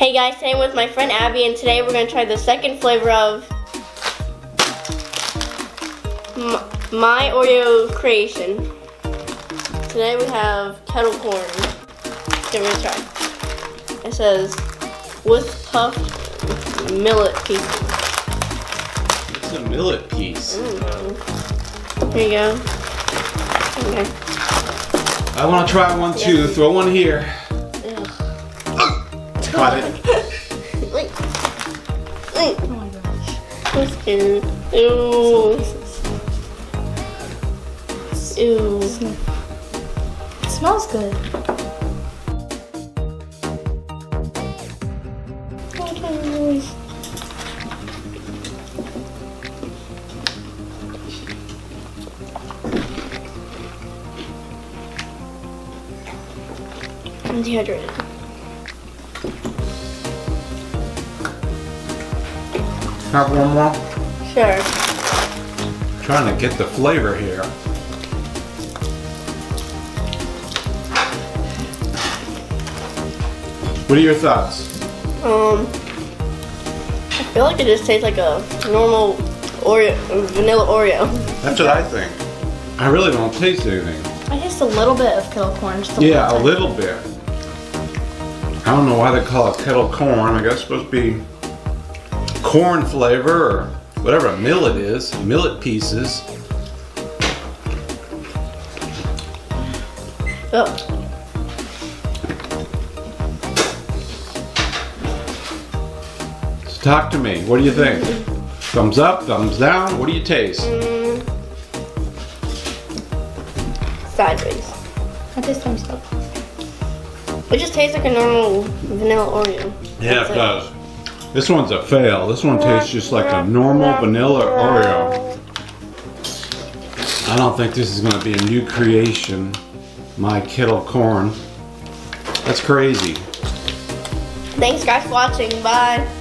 Hey guys, today I'm with my friend Abby and today we're going to try the second flavor of my Oreo creation. Today we have kettle corn. Give it a try. It says with puffed millet pieces. It's a millet piece. Mm. Here you go. Okay. I want to try one too. Throw one here. Got it. Oh my gosh. I'm scared. Ew. Ew. It smells good. I'm dehydrated. Have one more. Sure. Trying to get the flavor here. What are your thoughts? Um, I feel like it just tastes like a normal Oreo, vanilla Oreo. That's what I think. I really don't taste anything. I taste a little bit of kettle corn. Just a Yeah, a little. little bit. I don't know why they call it kettle corn. I guess it's supposed to be corn flavor or whatever millet is, millet pieces. Oh, So talk to me. What do you think? Thumbs up, thumbs down. What do you taste? mm, sideways. I taste thumbs up. It just tastes like a normal vanilla Oreo. Yeah, That's it does. This one's a fail. This one tastes just like a normal vanilla Oreo. I don't think this is going to be a new creation. My kettle corn. That's crazy. Thanks guys for watching. Bye.